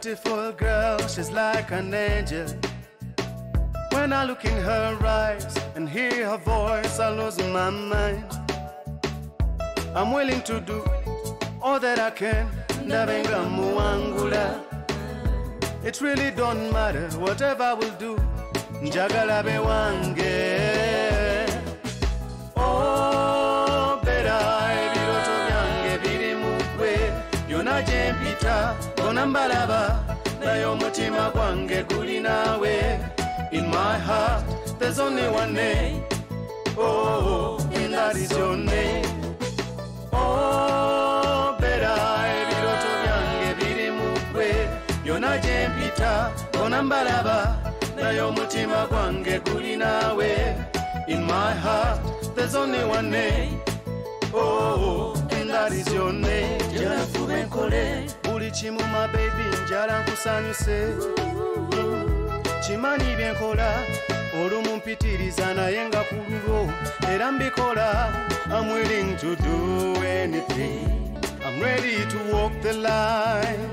beautiful girl, she's like an angel. When I look in her eyes and hear her voice, I lose my mind. I'm willing to do all that I can, ndabenga muwangula. It really don't matter, whatever I will do, njagala wange. Oh, better, ebiroto byange biri mu ggwe. Byonna gye mpita, gwange guli. In my heart, there's only one name. Oh, and that is your name. Oh, better, ebiroto byange biri mu ggwe. Byonna gye mpita, bona gwange guli. In my heart, there's only one name. Oh, and that is your name. Njala nfube nkole buli kimu my baby njala nkusanyuse. Kimanyi bye nkola olumu mpitiriza naye nga ku lulwo era mbikola I'm willing to do anything. I'm ready to walk the line.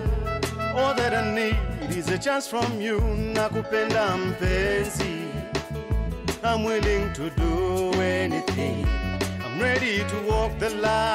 All that I need is a chance from you nakupenda mpenzi. I'm willing to do anything. I'm ready to walk the line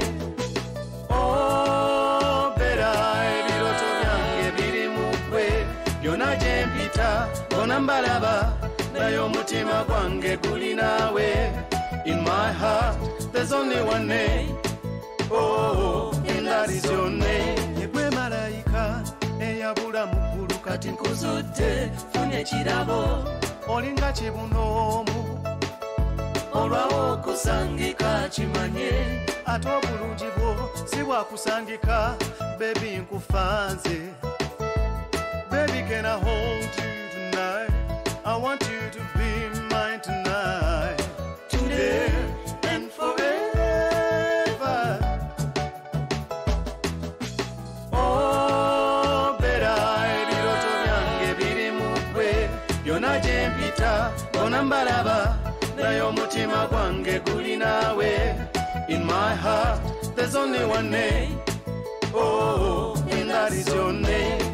mbalaba naye omutima gwange guli naawe. In my heart there's only one name. Oh and that is your name. Yegwe malayika eyabula mu ggulu kati nkuzudde funye ekirabo olinga kibunoomu olwawo okusangika kimanye. Ate obulungi bwo si bwakusangika bebi nkufanze. Baby, can I hold you? I want you to be mine tonight, today and forever. Oh, better, ebiroto byange biri mu ggwe byonna gye mpita bona mbalaba. Naye omutima gwange guli naawe in my heart there's only one name. Oh and that is your name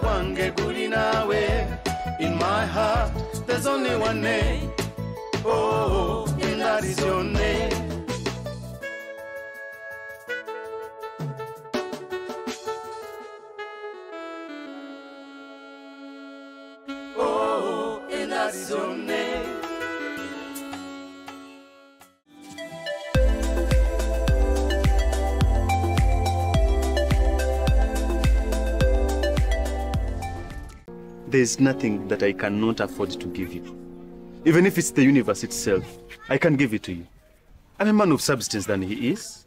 gwange guli in my heart there's only one name. Oh and that is your name. Oh and that is your name There's nothing that I cannot afford to give you. Even if it's the universe itself, I can give it to you. I'm a man of substance than he is.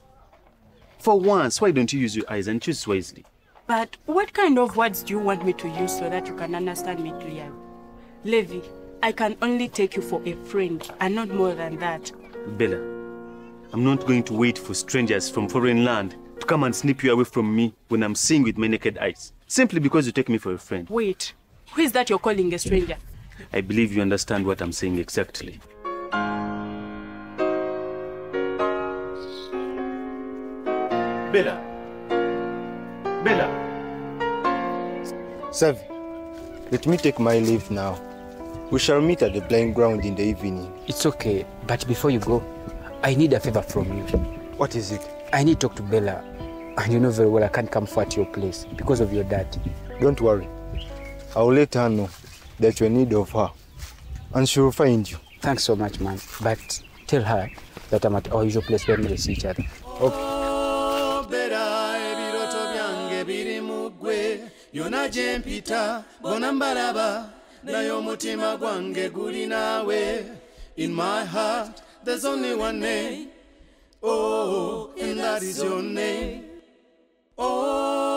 For once, why don't you use your eyes and choose wisely? But what kind of words do you want me to use so that you can understand me clearly? Levi, I can only take you for a friend and not more than that. Bella, I'm not going to wait for strangers from foreign land to come and snip you away from me when I'm seeing with my naked eyes. Simply because you take me for a friend. Wait, who is that you're calling a stranger? I believe you understand what I'm saying exactly. Bella. Bella. Zavi, let me take my leave now. We shall meet at the playing ground in the evening. It's okay, but before you go, I need a favor from you. What is it? I need to talk to Bella. And you know very well I can't come for at your place because of your dad. Don't worry. I will let her know that you're need of her. And she will find you. Thanks so much, man. But tell her that I'm at our usual place where we see each other. Oh, beera ebiroto byange biri mu ggwe byonna gye mpita bona mbalaba naye omutima gwange guli naawe in my heart there's only one name oh and that that is your name. Oh,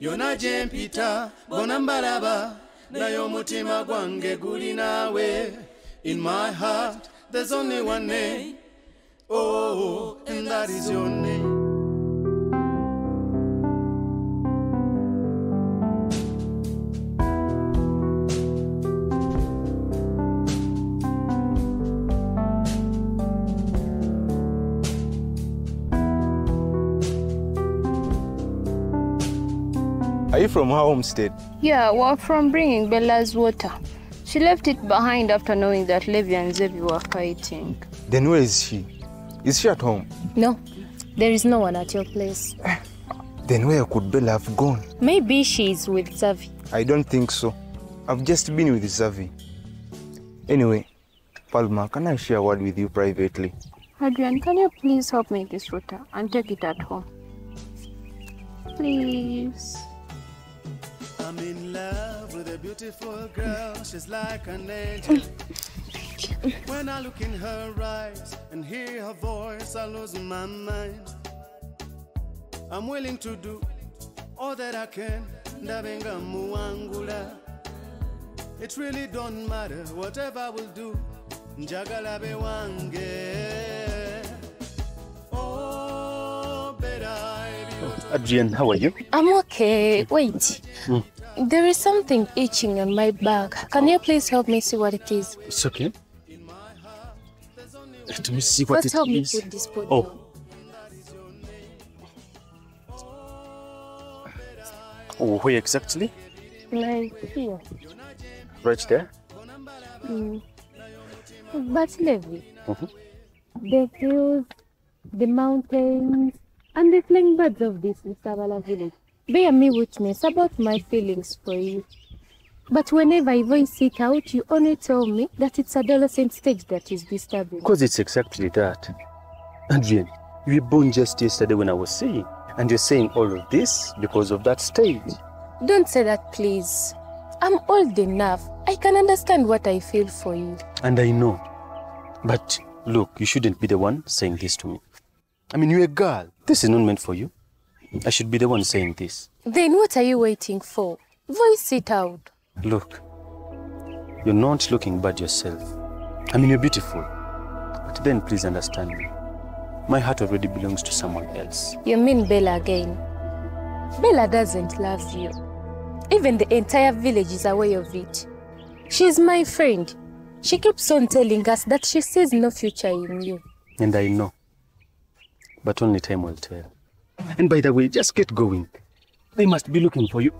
yona gye mpita bona mbalaba naye omutima gwange guli in my heart there's only one name. Oh and that is your name Are you from her homestead? Yeah, we're from bringing Bella's water. She left it behind after knowing that Levi and Zavi were fighting. Then where is she? Is she at home? No, there is no one at your place. Eh, then where could Bella have gone? Maybe she's with Zavi. I don't think so. I've just been with Zavi. Anyway, Palma, can I share a word with you privately? Adrian, can you please help me this water and take it at home? Please. In love with a beautiful girl. She's like an angel. when I look in her eyes and hear her voice, I lose my mind. I'm willing to do all that I can. Ndabenga muangula. It really don't matter, whatever I will do. Wange. Adrian, how are you? I'm okay. Wait. There is something itching on my back. Can you please help me see what it is? It's okay. Let me see what First, it help me put this pot Oh. Oh, where exactly? Like here. Right there? But Levi, Mhm. the hills, the mountains, and the flying birds of this Isabala village bear me witness about my feelings for you. But whenever I voice it out, you only tell me that it's adolescent stage that is disturbing. Because it's exactly that. Adrian, you were born just yesterday when I was saying, and you're saying all of this because of that stage. Don't say that, please. I'm old enough. I can understand what I feel for you. And I know. But look, you shouldn't be the one saying this to me. I mean, you're a girl. This is not meant for you. I should be the one saying this. Then what are you waiting for? Voice it out. Look, you're not looking bad yourself. I mean, you're beautiful. But then please understand me. My heart already belongs to someone else. You mean Bella again? Bella doesn't love you. Even the entire village is aware of it. She's my friend. She keeps on telling us that she sees no future in you. And I know. But only time will tell. And by the way, just get going. They must be looking for you.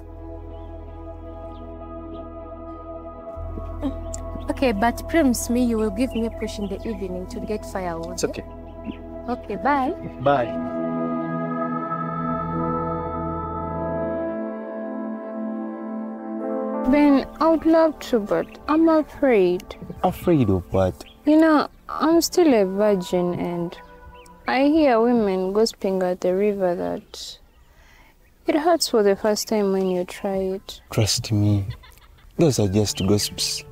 Okay, but promise me you will give me a push in the evening to get firewood. It's okay. Okay, bye. Bye. Ben, I would love to, but I'm afraid. Afraid of what? You know, I'm still a virgin and I hear women gossiping at the river that it hurts for the first time when you try it. Trust me, those are just gossips.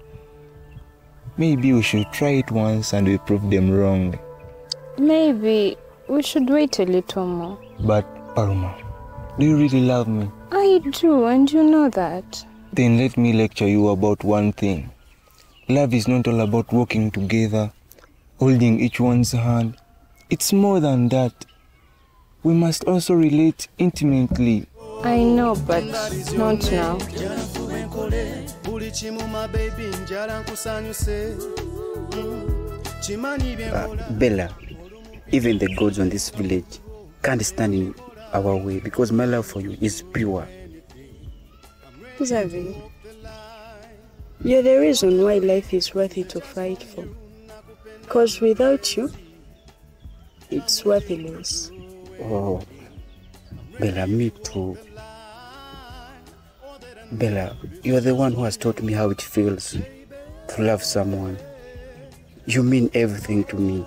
Maybe we should try it once and we prove them wrong. Maybe we should wait a little more. But, Palma, do you really love me? I do, and you know that. Then let me lecture you about one thing. Love is not all about walking together, holding each one's hand. It's more than that. We must also relate intimately. I know, but not now. Nfube nkole buli kimu my baby njala nkusanyuse kimanyi bye Uh, Bella, even the gods on this village can't stand in our way because my love for you is pure. Zavi, you're the reason why life is worth it to fight for. Because without you, it's worthless. Oh, Bella, me too. Bella, you're the one who has taught me how it feels to love someone. You mean everything to me.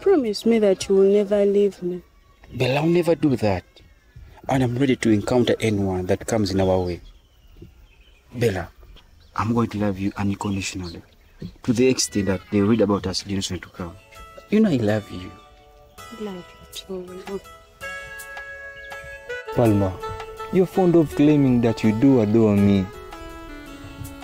Promise me that you will never leave me. Bella, I'll never do that. And I'm ready to encounter anyone that comes in our way. Bella, I'm going to love you unconditionally. To the extent that they read about us generation to come. You know I love you. I love you too. Palma, you're fond of claiming that you do adore me.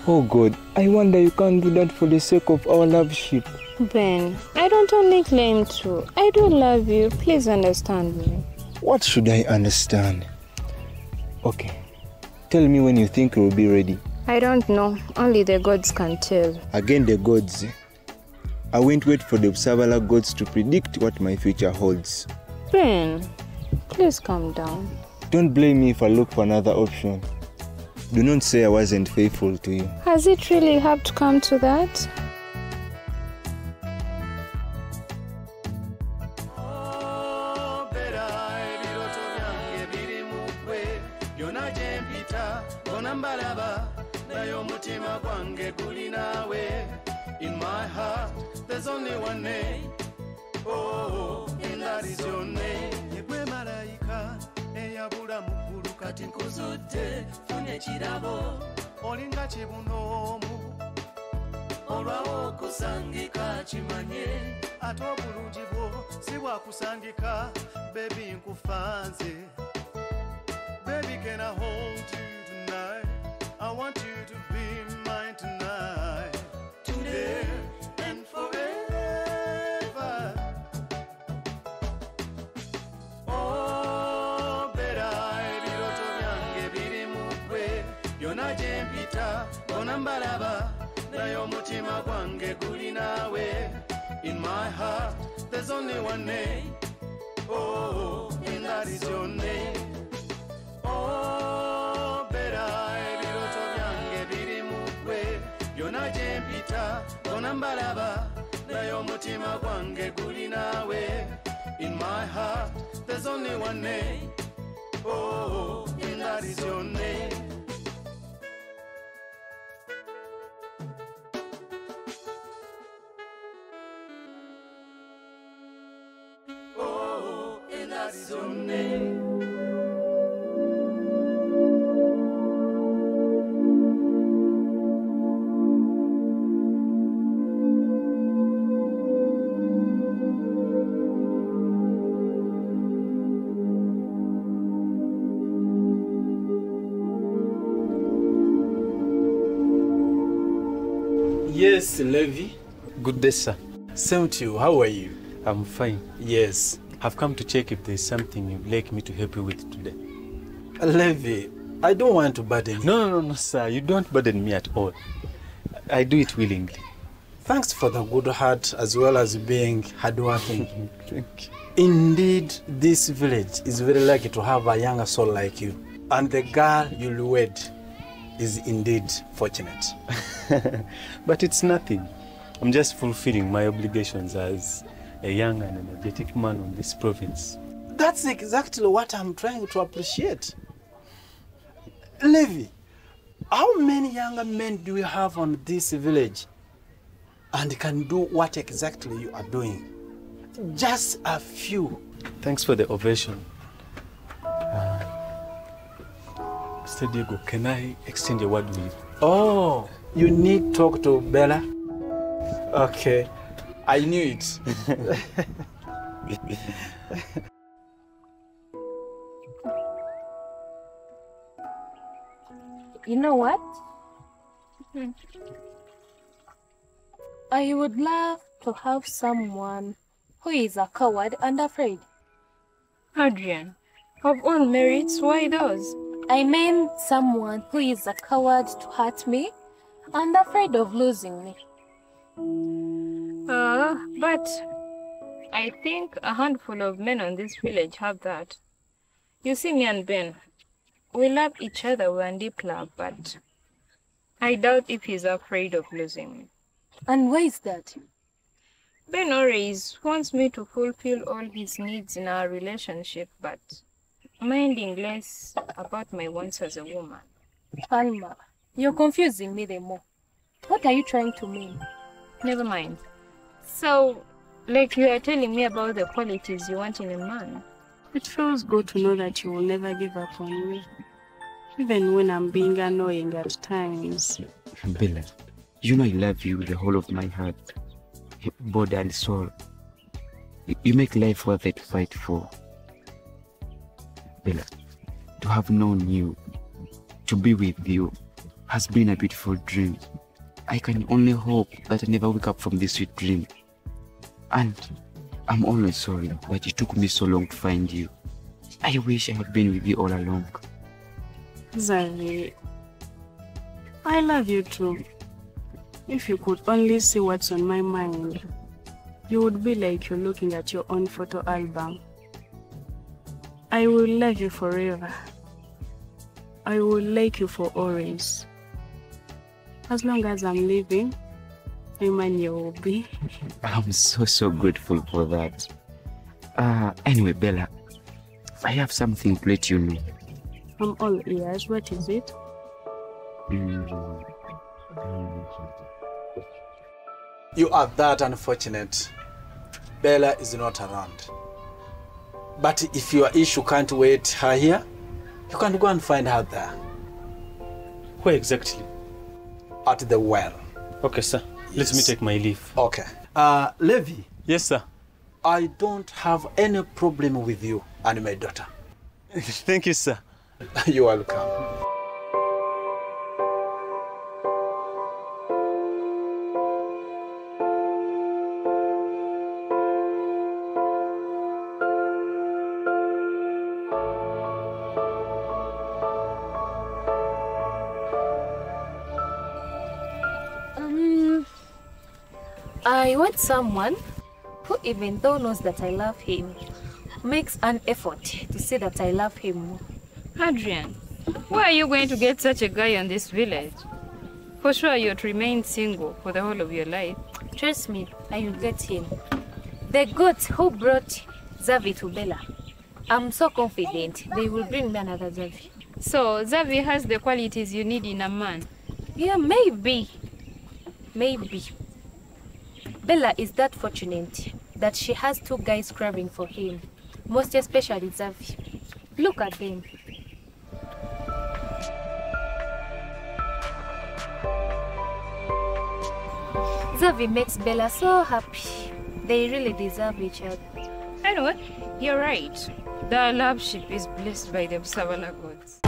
Oh God, I wonder you can't do that for the sake of our love ship. Ben, I don't only claim to. I do love you. Please understand me. What should I understand? Okay, tell me when you think you'll be ready. I don't know. Only the gods can tell. Again, the gods. I won't wait for the Observala gods to predict what my future holds. Ben, please calm down. Don't blame me if I look for another option. Do not say I wasn't faithful to you. Has it really have to come to that? Kati nkuzudde funa ekirabo olinga kibunoomu olwawo okusangika kimanye. Ate obulungi bwo si bwakusangika bebi nkufanze. Baby can i there's only one name. Oh and that is your name. Oh bera ebirooto byange biri mu ggwe byonna gye mpita bona mbalaba. Naye omutima gwange guli naawe in my heart there's only one name. Oh and that is your name Yes, Levi. Good day, sir. Same to you. How are you? I'm fine. Yes. I've come to check if there's something you'd like me to help you with today. Levi, I don't want to burden you. No, no, no, no, sir. You don't burden me at all. I do it willingly. Thanks for the good heart as well as being hardworking. Thank you. Indeed, this village is very lucky to have a younger soul like you. And the girl you'll wed is indeed fortunate. but it's nothing. I'm just fulfilling my obligations as a young and energetic man on this province. That's exactly what I'm trying to appreciate. Levi, how many younger men do you have on this village and can do what exactly you are doing? Just a few. Thanks for the ovation. Mr. Diego, can I exchange a word with you? Oh, you need talk to Bella? Okay, I knew it. You know what? Hmm. I would love to have someone who is a coward and afraid. Adrian, of all merits, why those? I mean someone who is a coward to hurt me and afraid of losing me. Uh, but I think a handful of men on this village have that. You see, me and Ben, we love each other, we're in deep love, but I doubt if he's afraid of losing me. And why is that? Ben always wants me to fulfill all his needs in our relationship, but minding less about my wants as a woman. Alma, you're confusing me the more. What are you trying to mean? Never mind. So, like you are telling me about the qualities you want in a man. It feels good to know that you will never give up on me. even when I'm being annoying at times. Bella, you know I love you with the whole of my heart, body and soul. You- You make life worth it to fight for. Bella, to have known you, to be with you, has been a beautiful dream. I can only hope that I never wake up from this sweet dream. And I'm always sorry that it took me so long to find you. I wish I had been with you all along. Zavi, I love you too. If you could only see what's on my mind, you would be like you're looking at your own photo album. I will love you forever. I will like you for always. As long as I'm living, Emmanuel will be. I'm so, so grateful for that. Uh, anyway, Bella, I have something to let you know. I'm all ears. What is it? You are that unfortunate. Bella is not around. But if your issue can't wait her here, you can go and find her there Where exactly? at the well. Okay, sir. Yes. Let me take my leave. Okay. Uh, Levi, Yes, sir. I don't have any problem with you and my daughter. Thank you, sir. You're welcome. Want someone who, even though knows that I love him, makes an effort to say that I love him more. Adrian, where are you going to get such a guy in this village? For sure, to remain single for the whole of your life. Trust me, I will get him. The goat who brought Zavi to Bella. I'm so confident they will bring me another Zavi. So, Zavi has the qualities you need in a man. Yeah, maybe. Maybe. Bella is that fortunate that she has two guys craving for him, most especially Zavi. Look at them. Zavi makes Bella so happy. They really deserve each other. Anyway, you're right. The love ship is blessed by the Savala gods.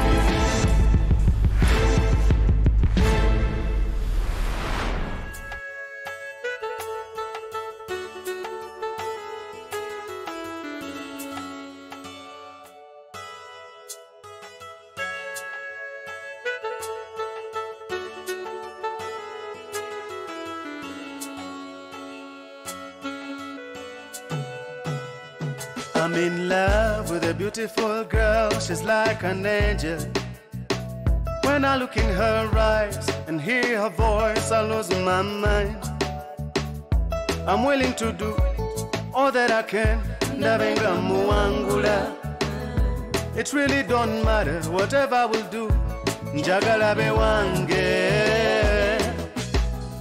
Beautiful girl, she's like an angel. When I look in her eyes and hear her voice, I lose my mind. I'm willing to do all that I can, ndabenga muwangula. It really don't matter, whatever I will do, njagala wange.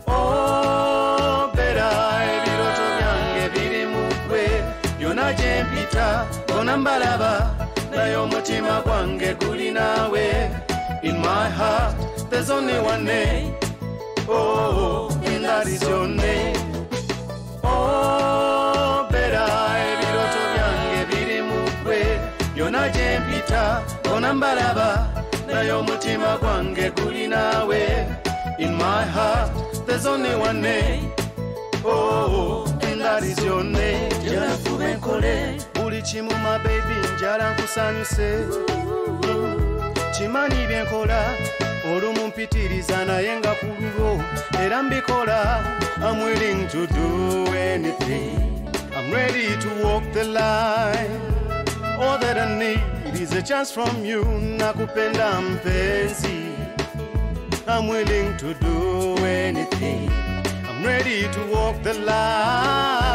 Oh, better, ebiroto byange biri mu ggwe byonna gye mpita bona mbalaba naye omutima gwange guli in my heart there's only one name. Oh and that is your name. Oh better ebiroto byange biri mu ggwe. Byonna gye mpita bona mbalaba naye omutima gwange guli in my heart there's only one name. Oh, and that is your name. Nfube nkole buli kimu baby njala nkusanyuse. Kimanyi bye nkola olumu mpitiriza naye nga ku lulwo era mbikola I'm willing to do anything. I'm ready to walk the line. All that I need is a chance from you nakupenda mpenzi. I'm willing to do anything. I'm ready to walk the line.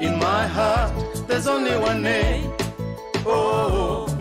in my heart there's only one name. Oh